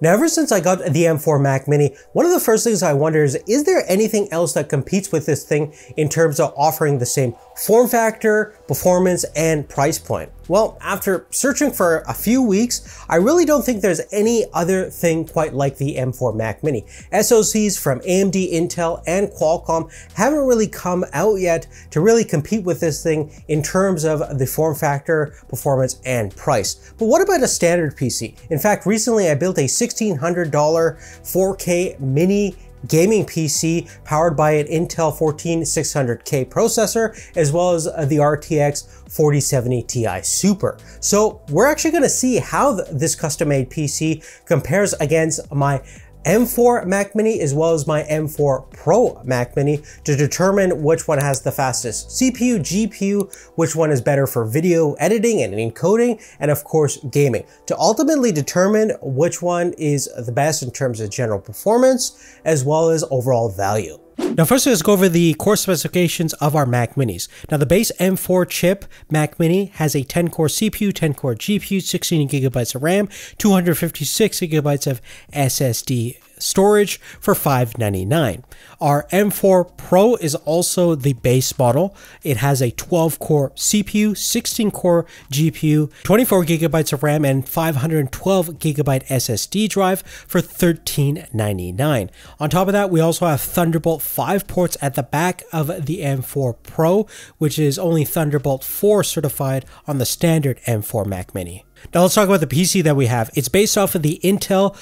Now, ever since I got the M4 Mac Mini, one of the first things I wonder is, is there anything else that competes with this thing in terms of offering the same form factor, performance, and price point? Well, after searching for a few weeks, I really don't think there's any other thing quite like the M4 Mac Mini. SoCs from AMD, Intel, and Qualcomm haven't really come out yet to really compete with this thing in terms of the form factor, performance, and price. But what about a standard PC? In fact, recently I built a $1,600 4K mini gaming PC powered by an Intel 14600K processor, as well as the RTX 4070 Ti Super. So we're actually gonna see how this custom-made PC compares against my M4 Mac Mini as well as my M4 Pro Mac Mini to determine which one has the fastest CPU, GPU, which one is better for video editing and encoding, and of course gaming, to ultimately determine which one is the best in terms of general performance as well as overall value. Now first let's go over the core specifications of our Mac Minis. Now the base M4 chip Mac Mini has a 10 core CPU, 10 core GPU, 16 gigabytes of RAM, 256 gigabytes of SSD storage for 599. Our M4 Pro is also the base model. It has a 12 core CPU, 16 core GPU, 24 gigabytes of RAM, and 512 gigabyte SSD drive for 1399. On top of that, we also have Thunderbolt 5 ports at the back of the M4 Pro, which is only Thunderbolt 4 certified on the standard M4 Mac Mini. Now let's talk about the PC that we have. It's based off of the Intel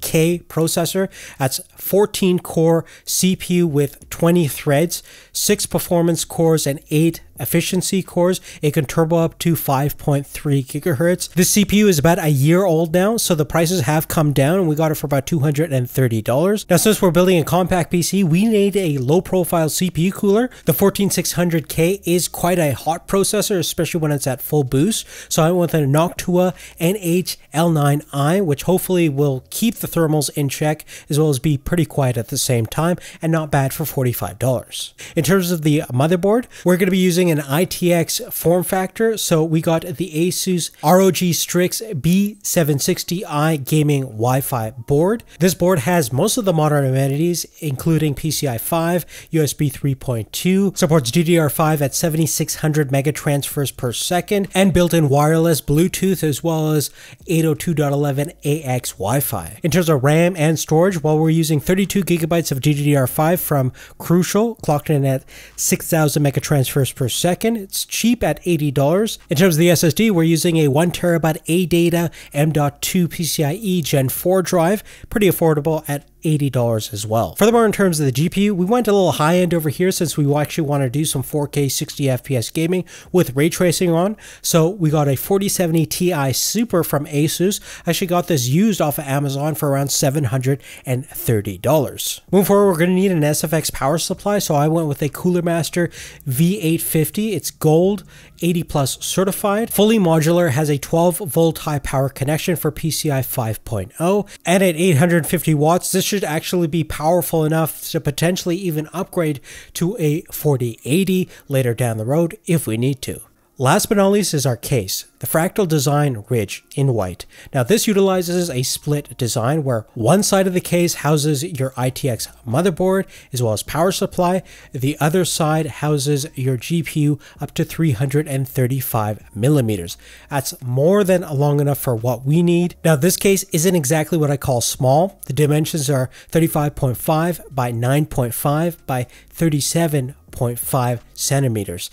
14600K processor. That's 14 core CPU with 20 threads, 6 performance cores, and 8 efficiency cores. It can turbo up to 5.3 gigahertz. This CPU is about a year old now, so the prices have come down and we got it for about $230. Now, since we're building a compact PC, we need a low profile CPU cooler. The 14600K is quite a hot processor, especially when it's at full boost. So I went with a Noctua NH-L9i, which hopefully will keep the thermals in check as well as be pretty quiet at the same time and not bad for $45. In terms of the motherboard, we're going to be using an ITX form factor, so we got the Asus ROG Strix B760i gaming Wi-Fi board. This board has most of the modern amenities, including PCI 5, USB 3.2, supports DDR5 at 7600 mega transfers per second, and built-in wireless Bluetooth as well as 802.11ax Wi-Fi. In terms of RAM and storage, while we're using 32 gigabytes of DDR5 from Crucial, clocked in at 6000 megatransfers per second. It's cheap at $80. In terms of the SSD, we're using a 1 terabyte ADATA M.2 PCIe Gen 4 drive, pretty affordable at $80 as well. Furthermore, in terms of the GPU, we went a little high end over here since we actually want to do some 4K 60 FPS gaming with ray tracing on. So we got a 4070 Ti Super from Asus. I actually got this used off of Amazon for around $730. Moving forward, we're going to need an SFX power supply. So I went with a Cooler Master V850. It's gold, 80 plus certified, fully modular, has a 12 volt high power connection for PCI 5.0, and at 850 watts, this should actually be powerful enough to potentially even upgrade to a 4080 later down the road if we need to. Last but not least is our case, the Fractal Design Ridge in white. Now this utilizes a split design where one side of the case houses your ITX motherboard as well as power supply. The other side houses your GPU up to 335 millimeters. That's more than long enough for what we need. Now this case isn't exactly what I call small. The dimensions are 35.5 by 9.5 by 37.5 centimeters.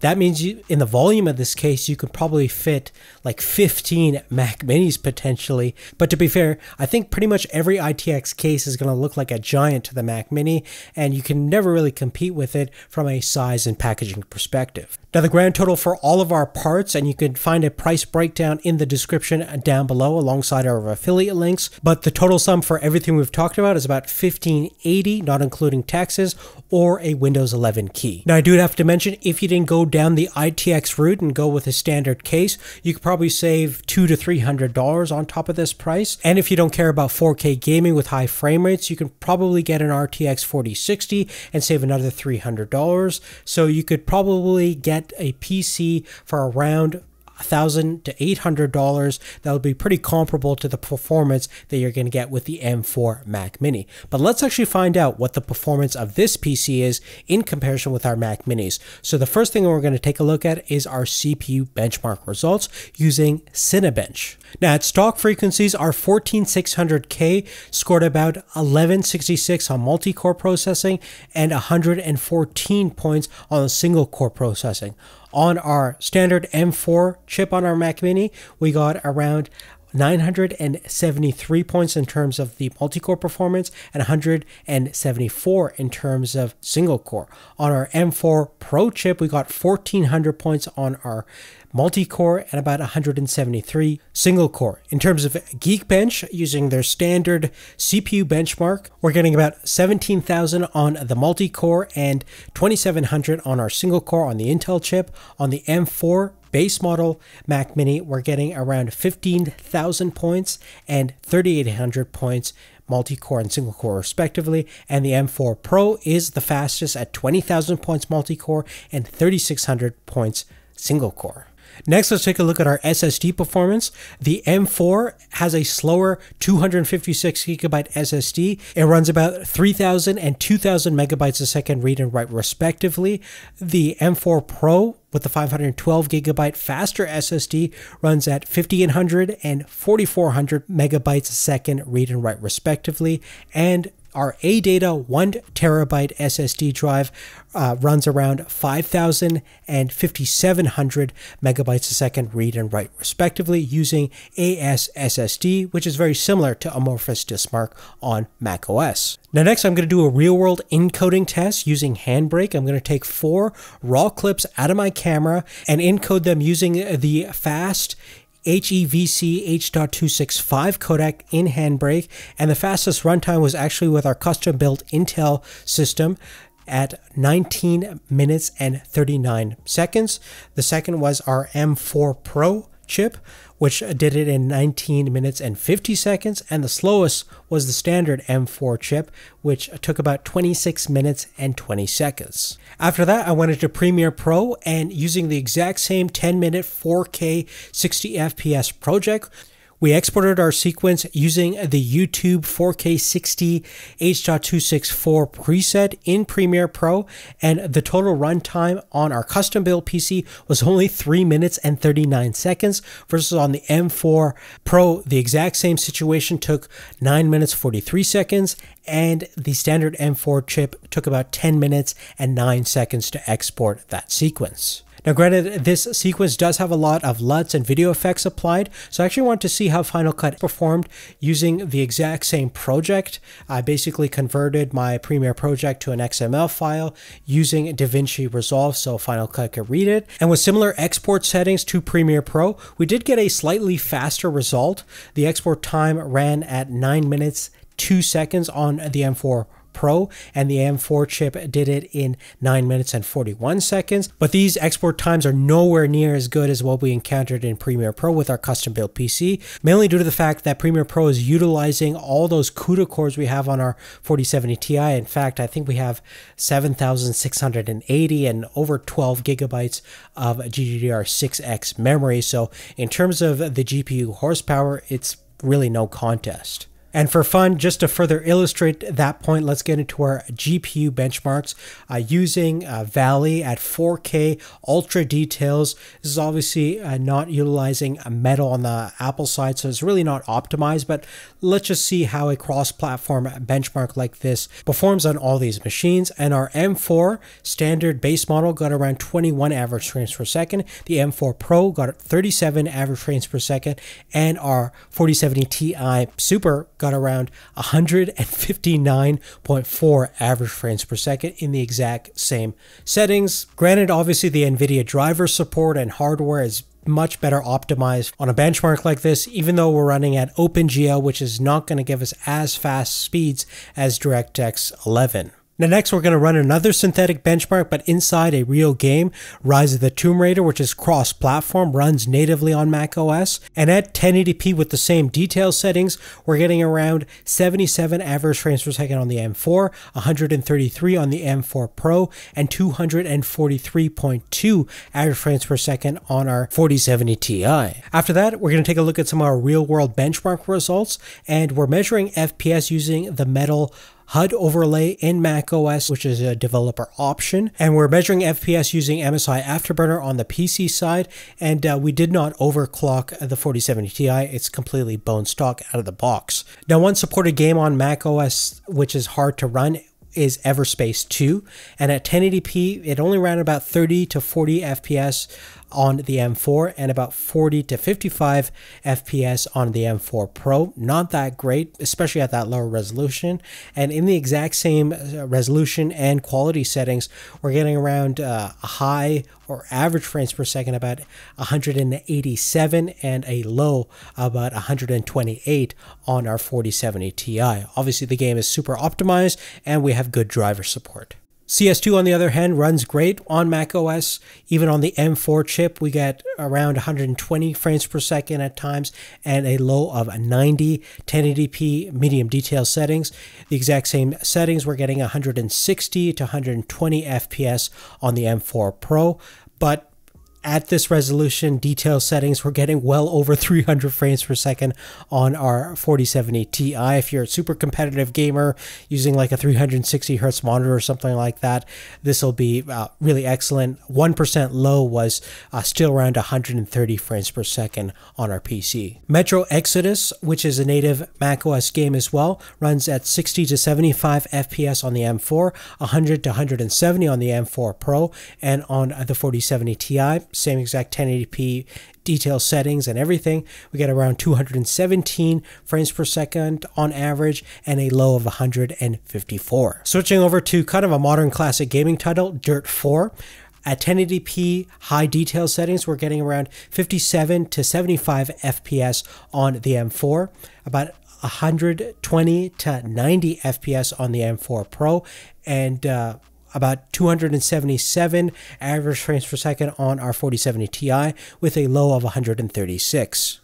That means you, in the volume of this case, you could probably fit like 15 Mac Minis potentially. But to be fair, I think pretty much every ITX case is going to look like a giant to the Mac Mini, and you can never really compete with it from a size and packaging perspective. Now the grand total for all of our parts, and you can find a price breakdown in the description down below alongside our affiliate links, but the total sum for everything we've talked about is about 1580, not including taxes, or a Windows 11 key. Now I do have to mention, if you didn't go down the ITX route and go with a standard case, you could probably save two to three hundred dollars on top of this price. And if you don't care about 4K gaming with high frame rates, you can probably get an RTX 4060 and save another $300. So you could probably get a PC for around 1000 to $800 that would be pretty comparable to the performance that you're going to get with the M4 Mac Mini. But let's actually find out what the performance of this PC is in comparison with our Mac Minis. So the first thing we're going to take a look at is our CPU benchmark results using Cinebench. Now at stock frequencies, our 14600K scored about 1166 on multi-core processing and 114 points on single core processing. On our standard M4 chip on our Mac Mini, we got around 973 points in terms of the multi-core performance and 174 in terms of single core. On our M4 Pro chip, we got 1400 points on our multi-core and about 173 single core. In terms of Geekbench, using their standard CPU benchmark, we're getting about 17,000 on the multi-core and 2700 on our single core on the Intel chip. On the M4 base model Mac Mini, we're getting around 15,000 points and 3,800 points multi-core and single core respectively, and the M4 Pro is the fastest at 20,000 points multi-core and 3,600 points single core. Next, let's take a look at our SSD performance. The M4 has a slower 256 gigabyte SSD. It runs about 3000 and 2000 megabytes a second read and write respectively. The M4 Pro with the 512 gigabyte faster SSD runs at 5800 and 4400 megabytes a second read and write respectively and our ADATA 1 terabyte SSD drive uh, runs around 5,000 and 5,700 megabytes a second read and write, respectively, using ASSD, which is very similar to Amorphous Diskmark on macOS. Now, next, I'm going to do a real world encoding test using Handbrake. I'm going to take four raw clips out of my camera and encode them using the fast HEVC H.265 codec in Handbrake, and the fastest runtime was actually with our custom built Intel system at 19 minutes and 39 seconds. The second was our M4 Pro chip which did it in 19 minutes and 50 seconds, and the slowest was the standard M4 chip, which took about 26 minutes and 20 seconds. After that, I went into Premiere Pro and using the exact same 10 minute 4K 60 FPS project, we exported our sequence using the YouTube 4K 60 H.264 preset in Premiere Pro, and the total runtime on our custom built PC was only 3 minutes and 39 seconds, versus on the M4 Pro, the exact same situation took 9 minutes 43 seconds, and the standard M4 chip took about 10 minutes and 9 seconds to export that sequence. Now, granted, this sequence does have a lot of LUTs and video effects applied, so I actually want to see how Final Cut performed using the exact same project. I basically converted my Premiere project to an XML file using DaVinci Resolve so Final Cut could read it. And with similar export settings to Premiere Pro, we did get a slightly faster result. The export time ran at 9 minutes 2 seconds on the M4 Pro, and the M4 chip did it in 9 minutes and 41 seconds. But these export times are nowhere near as good as what we encountered in Premiere Pro with our custom built PC, mainly due to the fact that Premiere Pro is utilizing all those CUDA cores we have on our 4070 Ti. In fact, I think we have 7,680 and over 12 gigabytes of GDDR6X memory. So, in terms of the GPU horsepower, it's really no contest. And for fun, just to further illustrate that point, let's get into our GPU benchmarks uh, using uh, Valley at 4K ultra details. This is obviously uh, not utilizing a metal on the Apple side, so it's really not optimized, but let's just see how a cross-platform benchmark like this performs on all these machines. And our M4 standard base model got around 21 average frames per second. The M4 Pro got 37 average frames per second, and our 4070 Ti Super got around 159.4 average frames per second in the exact same settings. Granted, obviously the NVIDIA driver support and hardware is much better optimized on a benchmark like this, even though we're running at OpenGL, which is not going to give us as fast speeds as DirectX 11. Now next we're going to run another synthetic benchmark but inside a real game. Rise of the Tomb Raider which is cross-platform, runs natively on Mac OS, and at 1080p with the same detail settings, we're getting around 77 average frames per second on the M4, 133 on the M4 Pro, and 243.2 average frames per second on our 4070 Ti. After that, we're going to take a look at some of our real-world benchmark results, and we're measuring FPS using the Metal HUD overlay in macOS, which is a developer option. And we're measuring FPS using MSI Afterburner on the PC side. And uh, we did not overclock the 4070 Ti. It's completely bone stock out of the box. Now, one supported game on macOS, which is hard to run, is Everspace 2, and at 1080p, it only ran about 30 to 40 FPS on the M4 and about 40 to 55 FPS on the M4 Pro. Not that great, especially at that lower resolution. And in the exact same uh, resolution and quality settings, we're getting around uh, a high or average frames per second about 187 and a low about 128 on our 4070 Ti. Obviously, the game is super optimized and we have good driver support. CS2, on the other hand, runs great on macOS. Even on the M4 chip, we get around 120 frames per second at times and a low of 90 1080p medium detail settings. The exact same settings, we're getting 160 to 120 FPS on the M4 Pro, but at this resolution detail settings, we're getting well over 300 frames per second on our 4070 Ti. If you're a super competitive gamer using like a 360 hertz monitor or something like that, this will be uh, really excellent. 1% low was uh, still around 130 frames per second on our PC. Metro Exodus, which is a native macOS game as well, runs at 60 to 75 FPS on the M4, 100 to 170 on the M4 Pro, and on the 4070 Ti same exact 1080p detail settings and everything. We get around 217 frames per second on average and a low of 154. Switching over to kind of a modern classic gaming title, Dirt 4. At 1080p high detail settings, we're getting around 57 to 75 FPS on the M4, about 120 to 90 FPS on the M4 Pro, and uh, about 277 average frames per second on our 4070 Ti with a low of 136.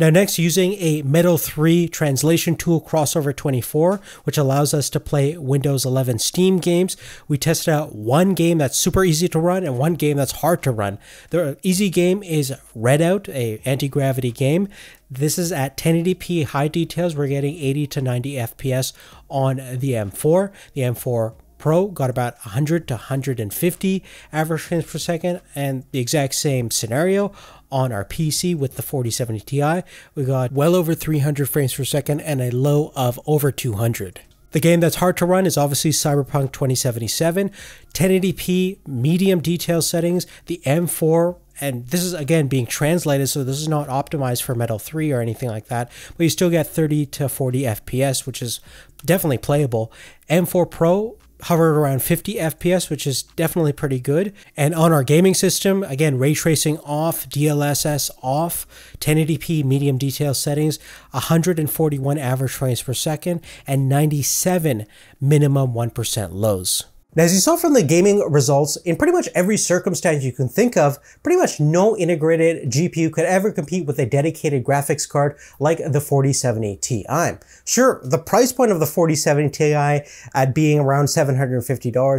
Now next, using a Metal 3 translation tool Crossover 24, which allows us to play Windows 11 Steam games, we tested out one game that's super easy to run and one game that's hard to run. The easy game is Redout, a anti-gravity game. This is at 1080p high details. We're getting 80 to 90 FPS on the M4. The M4 Pro got about 100 to 150 average frames per second, and the exact same scenario on our PC with the 4070 Ti, we got well over 300 frames per second and a low of over 200. The game that's hard to run is obviously Cyberpunk 2077, 1080p medium detail settings, the M4 and this is again being translated so this is not optimized for metal 3 or anything like that but you still get 30 to 40 fps which is definitely playable. M4 pro hovered around 50 FPS, which is definitely pretty good. And on our gaming system, again, ray tracing off, DLSS off, 1080p medium detail settings, 141 average frames per second, and 97 minimum 1% lows. Now, as you saw from the gaming results, in pretty much every circumstance you can think of, pretty much no integrated GPU could ever compete with a dedicated graphics card like the 4070 Ti. Sure, the price point of the 4070 Ti at being around $750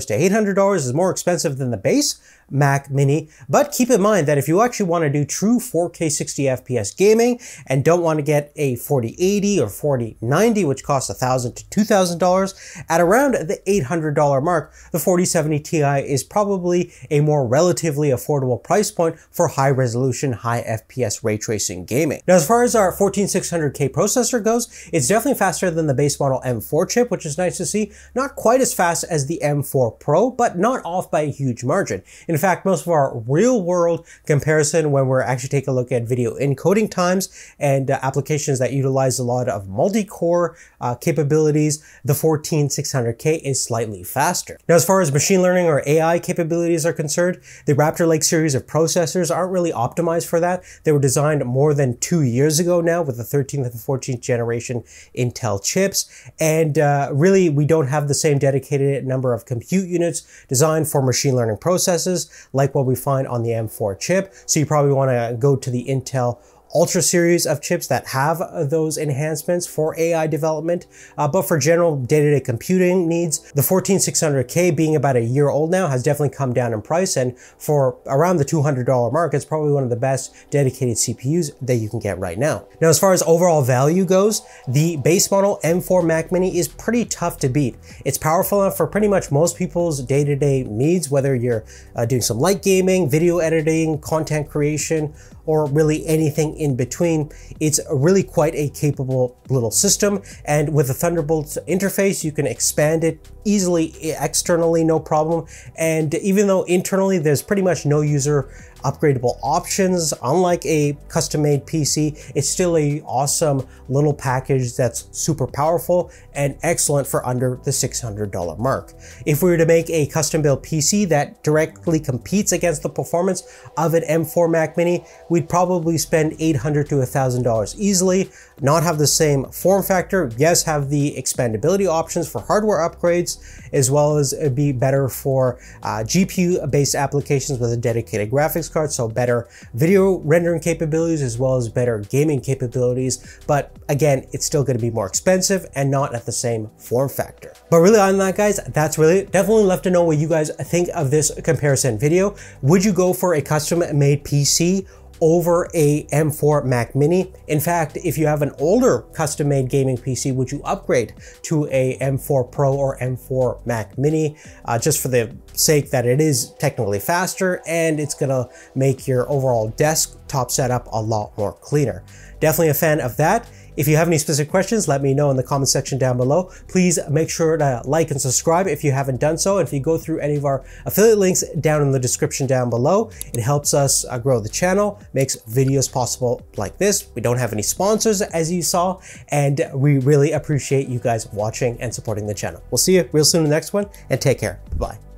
to $800 is more expensive than the base, Mac Mini. But keep in mind that if you actually want to do true 4K 60 FPS gaming and don't want to get a 4080 or 4090, which costs 1,000 to $2,000, at around the $800 mark, the 4070 Ti is probably a more relatively affordable price point for high resolution, high FPS ray tracing gaming. Now, as far as our 14600K processor goes, it's definitely faster than the base model M4 chip, which is nice to see. Not quite as fast as the M4 Pro, but not off by a huge margin. In fact, most of our real world comparison when we're actually taking a look at video encoding times and uh, applications that utilize a lot of multi-core uh, capabilities, the 14600K is slightly faster. Now, as far as machine learning or AI capabilities are concerned, the Raptor Lake series of processors aren't really optimized for that. They were designed more than two years ago now with the 13th and 14th generation Intel chips. And uh, really, we don't have the same dedicated number of compute units designed for machine learning processes like what we find on the M4 chip. So you probably want to go to the Intel Ultra series of chips that have those enhancements for AI development. Uh, but for general day-to-day computing needs, the 14600K being about a year old now has definitely come down in price. And for around the $200 mark, it's probably one of the best dedicated CPUs that you can get right now. Now, as far as overall value goes, the base model M4 Mac Mini is pretty tough to beat. It's powerful enough for pretty much most people's day-to-day -day needs, whether you're uh, doing some light gaming, video editing, content creation, or really anything in between. It's really quite a capable little system. And with the Thunderbolt interface, you can expand it easily externally, no problem. And even though internally there's pretty much no user upgradable options. Unlike a custom-made PC, it's still a awesome little package that's super powerful and excellent for under the $600 mark. If we were to make a custom-built PC that directly competes against the performance of an M4 Mac Mini, we'd probably spend 800 to $1,000 easily, not have the same form factor, yes, have the expandability options for hardware upgrades, as well as be better for uh, GPU-based applications with a dedicated graphics card, so better video rendering capabilities as well as better gaming capabilities. But again, it's still going to be more expensive and not at the same form factor. But really on that guys, that's really definitely love to know what you guys think of this comparison video. Would you go for a custom made PC over a M4 Mac Mini. In fact, if you have an older custom-made gaming PC, would you upgrade to a M4 Pro or M4 Mac Mini uh, just for the sake that it is technically faster and it's gonna make your overall desktop setup a lot more cleaner. Definitely a fan of that. If you have any specific questions, let me know in the comment section down below. Please make sure to like and subscribe if you haven't done so. And if you go through any of our affiliate links down in the description down below, it helps us uh, grow the channel, makes videos possible like this. We don't have any sponsors as you saw, and we really appreciate you guys watching and supporting the channel. We'll see you real soon in the next one and take care. Bye.